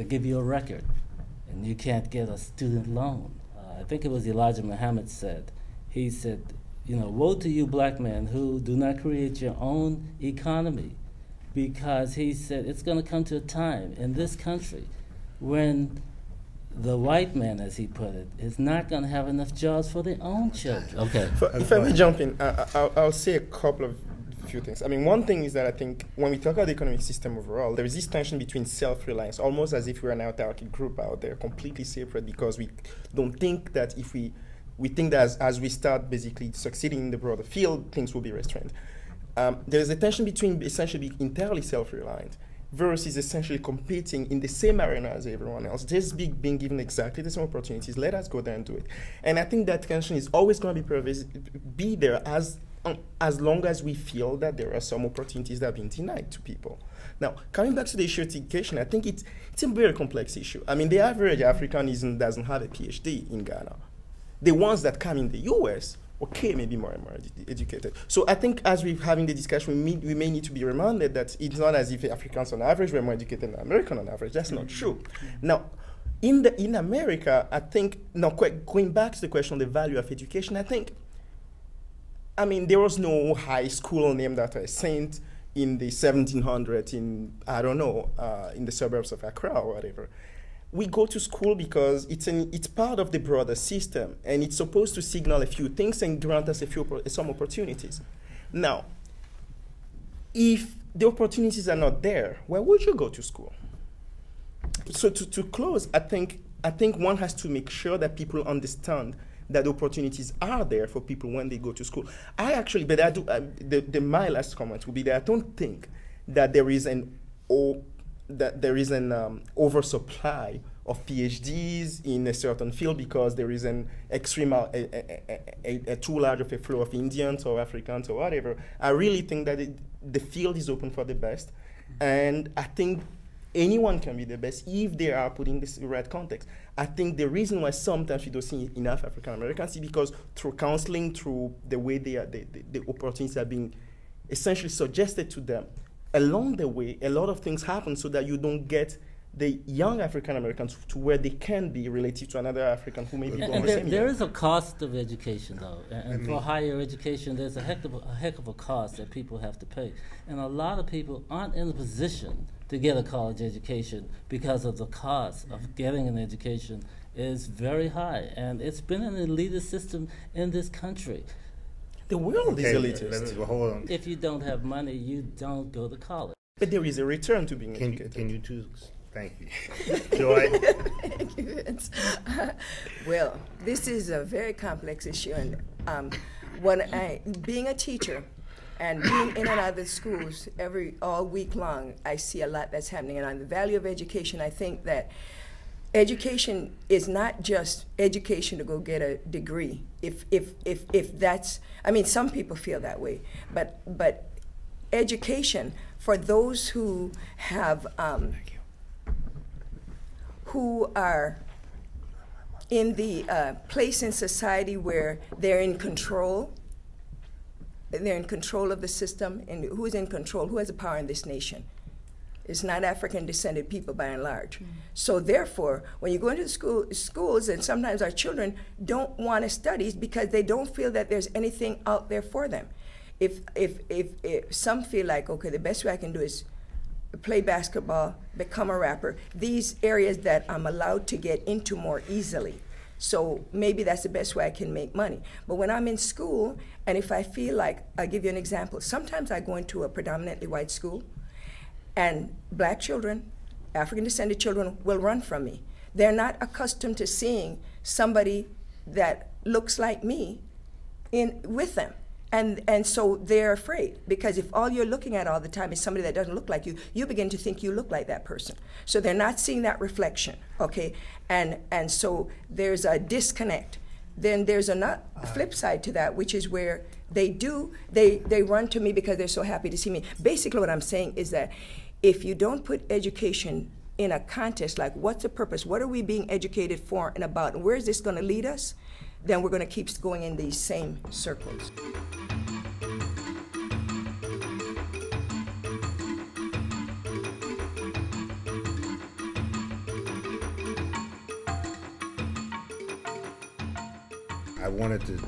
they give you a record, and you can't get a student loan. Uh, I think it was Elijah Muhammad said, he said, you know, woe to you black men who do not create your own economy, because he said it's going to come to a time in this country when the white man, as he put it, is not going to have enough jobs for their own children. Okay. if I may jump in, uh, I'll, I'll say a couple of few things. I mean, one thing is that I think when we talk about the economic system overall, there is this tension between self-reliance, almost as if we're an autarkic group out there, completely separate, because we don't think that if we we think that as, as we start basically succeeding in the broader field, things will be restrained. Um, there is a tension between essentially being entirely self-reliant versus essentially competing in the same arena as everyone else, just be, being given exactly the same opportunities. Let us go there and do it. And I think that tension is always going to be be there as as long as we feel that there are some opportunities that are being denied to people. Now, coming back to the issue of education, I think it's, it's a very complex issue. I mean, the average African isn't, doesn't have a PhD in Ghana. The ones that come in the US okay, maybe more and more educated. So I think as we're having the discussion, we may, we may need to be reminded that it's not as if Africans on average were more educated than American on average. That's not true. Mm-hmm. Now, in the in America, I think now going back to the question of the value of education, I think. I mean, there was no high school named after a saint in the 1700s in I don't know uh, in the suburbs of Accra or whatever. We go to school because it's an it's part of the broader system and it's supposed to signal a few things and grant us a few some opportunities. Now if the opportunities are not there where would you go to school? So to, to close i think i think one has to make sure that people understand that opportunities are there for people when they go to school i actually but i do uh, the, the my last comment would be that i don't think that there is an oh, that there is an um, oversupply of PhDs in a certain field because there is an extreme, uh, a, a, a, a, too large of a flow of Indians or Africans or whatever. I really think that it, the field is open for the best. And I think anyone can be the best if they are put in this right context. I think the reason why sometimes we don't see enough African Americans is because through counseling, through the way they are, the, the, the opportunities are being essentially suggested to them, along the way, a lot of things happen so that you don't get the young African Americans to where they can be relative to another African who may be going the there, same There is a cost of education, though, and, and for mm-hmm. higher education, there's a heck, of a, a heck of a cost that people have to pay, and a lot of people aren't in a position to get a college education because of the cost of getting an education is very high, and it's been an elitist system in this country. The world okay, is elitist. Hold on. If you don't have money, you don't go to college. But there is a return to being can educated. You, can you two? Thank you. Joy? Thank you, Vince. Uh, well, this is a very complex issue, and um, when I, being a teacher, and being in and out of the schools every all week long, I see a lot that's happening. And on the value of education, I think that education is not just education to go get a degree. If if if if that's I mean some people feel that way, but but education for those who have um, who are in the uh, place in society where they're in control. They're in control of the system, and who is in control? Who has the power in this nation? It's not African descended people by and large. Mm -hmm. So therefore, when you go into the school, schools, and sometimes our children don't want to study because they don't feel that there's anything out there for them. If, if, if, if some feel like, okay, the best way I can do is play basketball, become a rapper, these areas that I'm allowed to get into more easily. So maybe that's the best way I can make money. But when I'm in school, and if I feel like, I'll give you an example. Sometimes I go into a predominantly white school, and black children, African descended children, will run from me. They're not accustomed to seeing somebody that looks like me in with them. And, and so they're afraid because if all you're looking at all the time is somebody that doesn't look like you, you begin to think you look like that person. So they're not seeing that reflection, okay? And, and so there's a disconnect. Then there's a uh. flip side to that, which is where they do, they, they run to me because they're so happy to see me. Basically, what I'm saying is that if you don't put education in a context like what's the purpose, what are we being educated for and about, and where is this going to lead us, then we're going to keep going in these same circles. I wanted to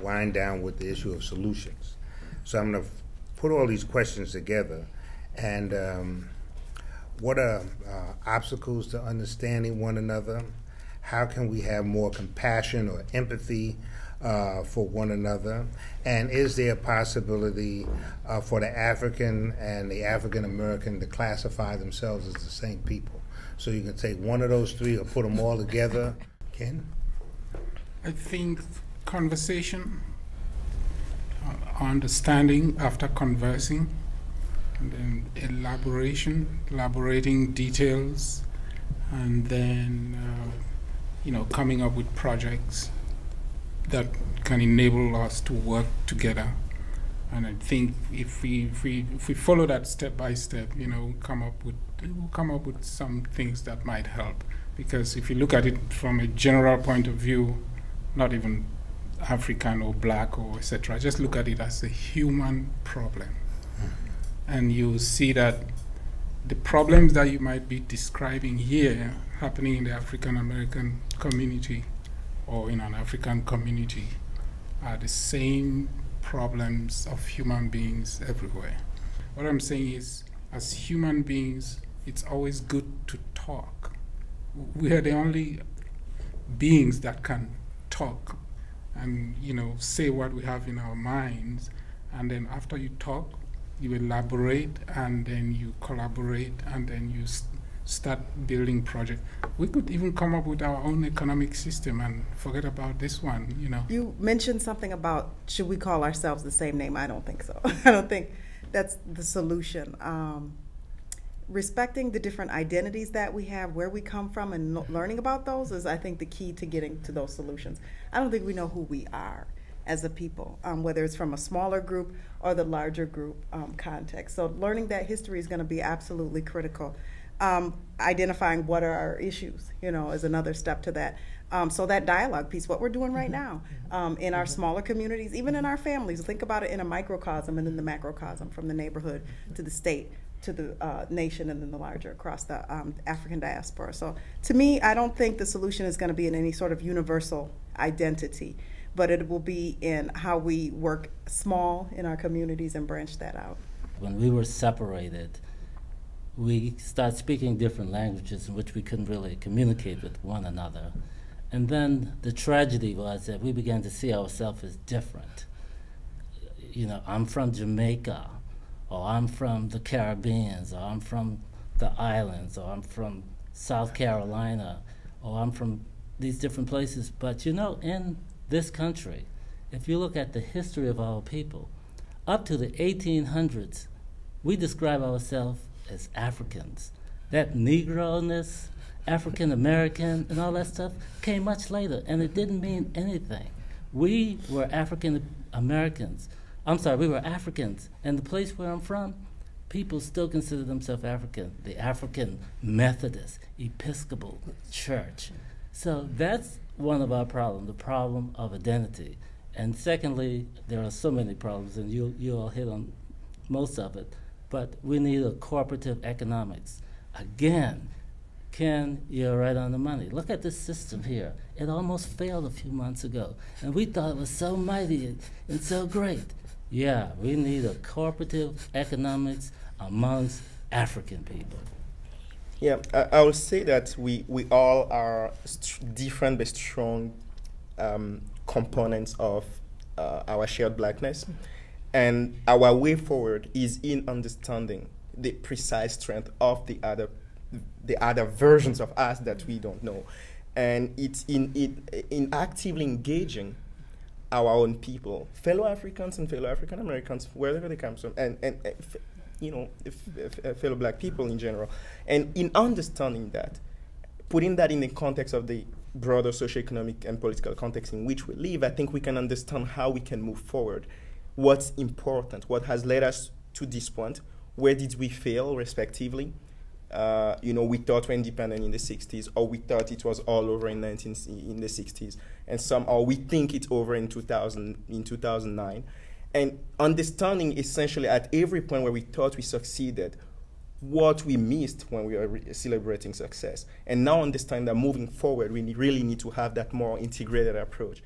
wind down with the issue of solutions. So I'm going to put all these questions together and um, what are uh, obstacles to understanding one another? How can we have more compassion or empathy uh, for one another? And is there a possibility uh, for the African and the African American to classify themselves as the same people? So you can take one of those three or put them all together. Ken? I think conversation, uh, understanding after conversing, and then elaboration, elaborating details, and then uh, you know coming up with projects that can enable us to work together. And I think if we if we if we follow that step by step, you know, come up with we'll come up with some things that might help. Because if you look at it from a general point of view, not even African or black or etc., just look at it as a human problem hmm. and you see that the problems that you might be describing here happening in the African American community or in an African community are the same problems of human beings everywhere. What I'm saying is, as human beings, it's always good to talk. We are the only beings that can talk and you know say what we have in our minds and then after you talk you elaborate and then you collaborate and then you start building projects. We could even come up with our own economic system and forget about this one, you know. You mentioned something about should we call ourselves the same name? I don't think so. I don't think that's the solution. Um, respecting the different identities that we have, where we come from, and learning about those is, I think, the key to getting to those solutions. I don't think we know who we are as a people, um, whether it's from a smaller group or the larger group um, context. So learning that history is going to be absolutely critical. Um, identifying what are our issues, you know, is another step to that. Um, so that dialogue piece, what we're doing right mm-hmm. now um, in our mm-hmm. smaller communities, even in our families, think about it in a microcosm and then the macrocosm, from the neighborhood to the state to the uh, nation and then the larger across the um, African diaspora. So to me, I don't think the solution is going to be in any sort of universal identity but it will be in how we work small in our communities and branch that out. When we were separated, we started speaking different languages in which we couldn't really communicate with one another. And then the tragedy was that we began to see ourselves as different. You know, I'm from Jamaica, or I'm from the Caribbean, or I'm from the islands, or I'm from South Carolina, or I'm from these different places. But you know, in this country, if you look at the history of our people, up to the 1800s, we describe ourselves as Africans. That Negro-ness, African American, and all that stuff came much later, and it didn't mean anything. We were African Americans. I'm sorry, we were Africans. And the place where I'm from, people still consider themselves African. The African Methodist Episcopal Church. So that's one of our problems, the problem of identity. And secondly, there are so many problems, and you, you all hit on most of it, but we need a cooperative economics. Again, Ken, you're right on the money. Look at this system here. It almost failed a few months ago, and we thought it was so mighty and so great. Yeah, we need a cooperative economics amongst African people. Yeah, I, I will say that we, we all are different but strong um, components of uh, our shared blackness. And our way forward is in understanding the precise strength of the other, the other versions of us that we don't know. And it's in, it, in actively engaging our own people, fellow Africans and fellow African Americans, wherever they come from, and, and, you know, fellow black people in general. And in understanding that, putting that in the context of the broader socioeconomic and political context in which we live, I think we can understand how we can move forward. What's important? What has led us to this point? Where did we fail, respectively? Uh, you know, we thought we're independent in the 60s, or we thought it was all over in 19 in the 60s, and somehow we think it's over in 2000 in 2009 and understanding essentially at every point where we thought we succeeded what we missed when we were celebrating success and now understand that moving forward we really need to have that more integrated approach